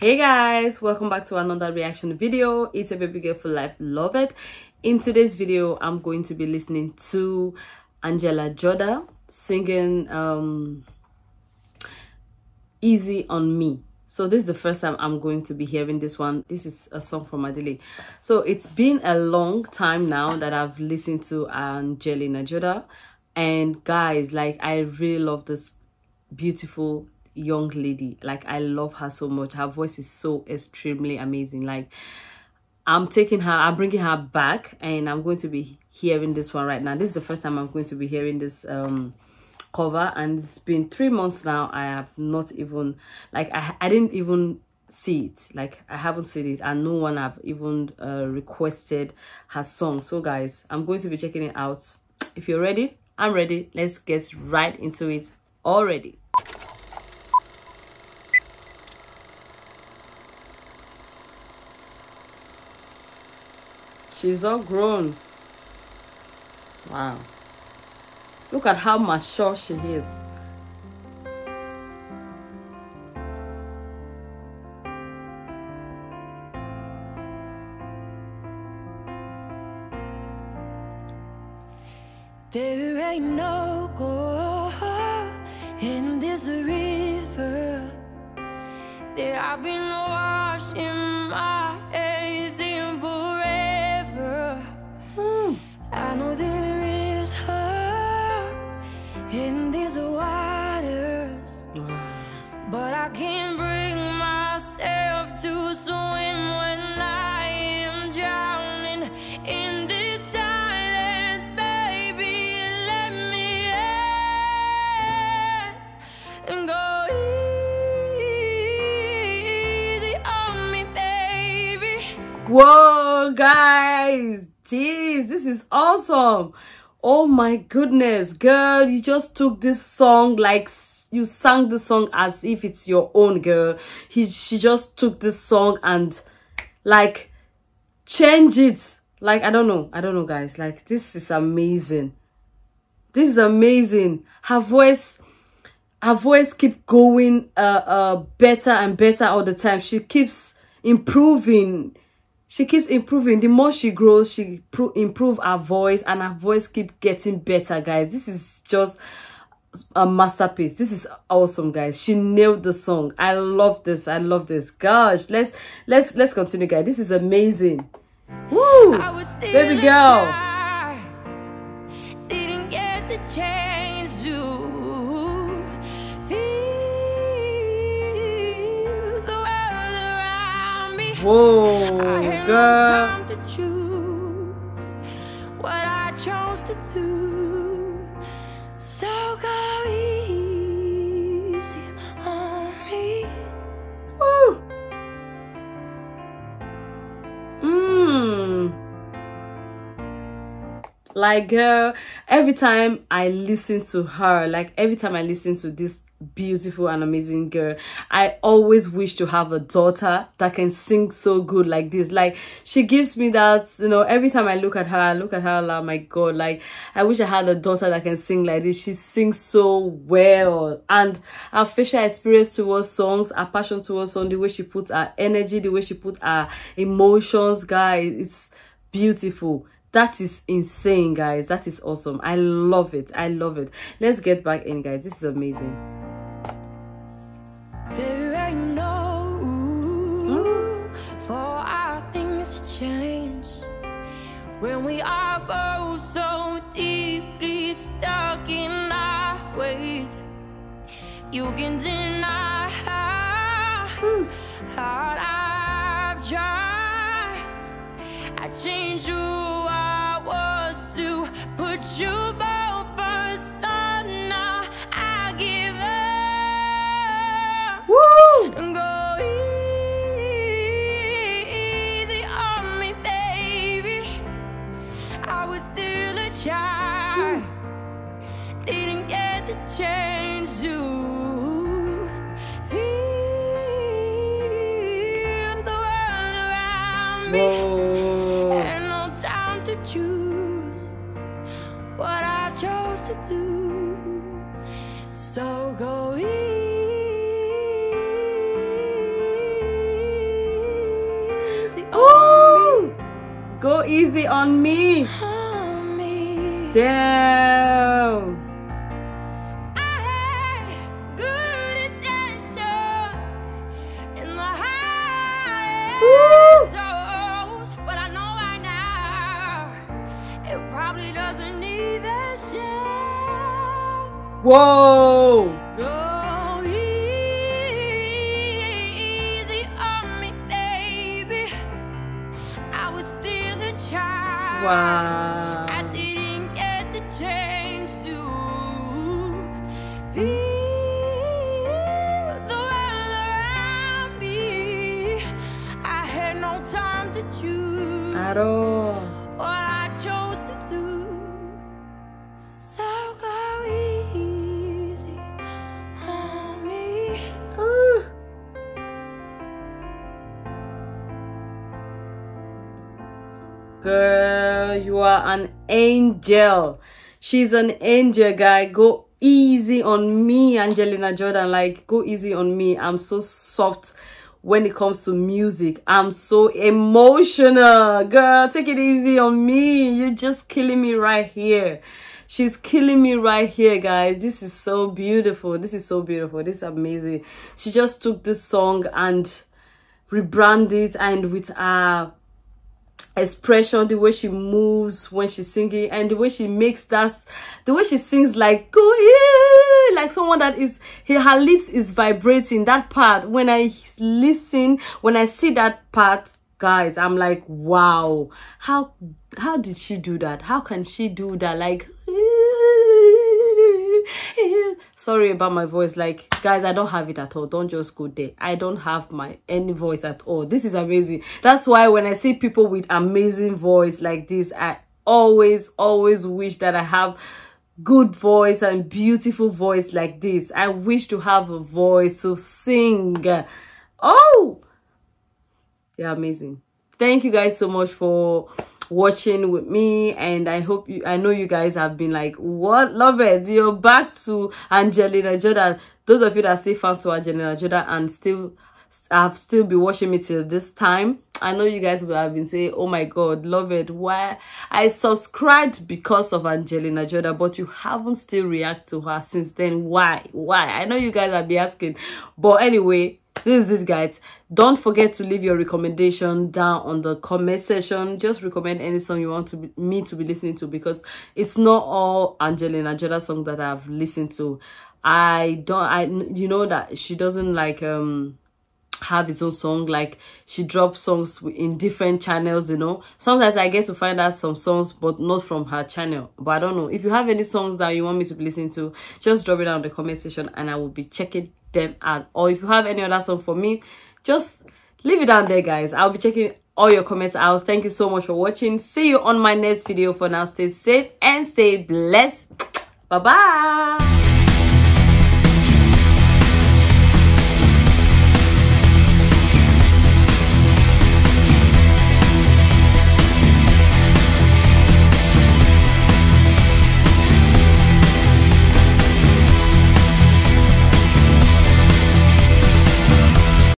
hey guys welcome back to another reaction video. It's a baby girl for life Loveth in today's video i'm going to be listening to angelina jordan singing um easy on me. So this is the first time i'm going to be hearing this one. This is a song from adele. So it's been a long time now that i've listened to angelina jordan and guys like i really love this beautiful young lady. Like i love her so much. Her voice is so extremely amazing. Like i'm taking her i'm bringing her back and i'm going to be hearing this one right now. This is the first time i'm going to be hearing this um cover and it's been three months now. I have not even like i, I didn't even see it. Like i haven't seen it and no one have even uh, requested her song. So guys i'm going to be checking it out. If you're ready i'm ready. Let's get right into it already She's all grown. Wow. Look at how mature she is. There ain't no gold in this river. There I've been washing Whoa, guys. Jeez, this is awesome. Oh my goodness, girl, you just took this song like you sang the song as if it's your own girl. He she just took this song and like change it. Like I don't know. I don't know guys. Like this is amazing. This is amazing. Her voice her voice keep going uh uh better and better all the time. She keeps improving she keeps improving. The more she grows she improve her voice and her voice keep getting better guys. This is just a masterpiece. This is awesome guys. She nailed the song. I love this. I love this. Gosh let's let's let's continue guys. This is amazing. Woo! baby girl to do. So go easy on me. Mmm. Like girl, every time I listen to her, like every time I listen to this beautiful and amazing girl. I always wish to have a daughter that can sing so good like this. Like she gives me that you know every time i look at her i look at her like my god like i wish i had a daughter that can sing like this. She sings so well. And her facial experience towards songs her passion towards song the way she puts her energy the way she puts her emotions guys it's beautiful. That is insane guys. That is awesome. I love it. I love it. Let's get back in guys. This is amazing when we are both so deeply stuck in our ways. You can deny how hard I've tried. I changed who I was to put you back. still a child. Ooh. Didn't get the chance to feel the world around me. Whoa. And no time to choose what I chose to do. So go easy. go easy on me. Damn. I had good intentions in the highest souls, but I know right now it probably doesn't even show. Whoa. Go easy on me, baby. I was still a child. Wow. All. what I chose to do. So go easy on me. Girl, you are an angel. She's an angel, guy. Go easy on me, Angelina Jordan. Like, go easy on me. I'm so soft when it comes to music. I'm so emotional. Girl, take it easy on me. You're just killing me right here. She's killing me right here, guys. This is so beautiful. This is so beautiful. This is amazing. She just took this song and rebranded and with her expression, the way she moves when she's singing, and the way she makes that, the way she sings like like someone that is her lips is vibrating. That part when I listen, when I see that part, guys, I'm like, wow, how how did she do that? How can she do that? Like. Sorry about my voice. Like guys i don't have it at all. Don't just go there. I don't have my any voice at all. This is amazing. That's why when i see people with amazing voice like this i always always wish that i have good voice and beautiful voice like this. I wish to have a voice to sing. Oh! They're amazing. Thank you guys so much for watching with me and i hope you i know you guys have been like what? Loveth. You're back to angelina jordan. Those of you that stay fan to angelina jordan and still have still been watching me till this time i know you guys will have been saying oh my god Loveth. Why? I subscribed because of angelina jordan but you haven't still react to her since then. Why? Why? I know you guys have been asking. But anyway this is it guys. Don't forget to leave your recommendation down on the comment section. Just recommend any song you want to be, me to be listening to because it's not all angelina jordan song that i've listened to. I don't i you know that she doesn't like um have his own song. Like she drops songs in different channels you know. Sometimes i get to find out some songs but not from her channel. But i don't know. If you have any songs that you want me to be listening to just drop it down in the comment section and i will be checking them. Out or if you have any other song for me just leave it down there guys. I'll be checking all your comments out. Thank you so much for watching. See you on my next video. For now stay safe and stay blessed. Bye bye